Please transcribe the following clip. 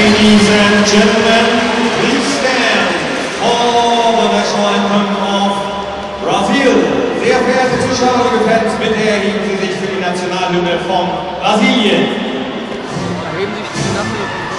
Ladies and gentlemen, please stand for the national anthem of Brazil. Sehr verehrte Zuschauer und Fans, bitte erheben Sie sich für die Nationalhymne von Brasilien. Erheben sich die Nationalhymne. von